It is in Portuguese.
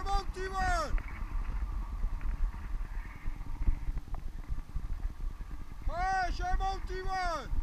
Charmant T1!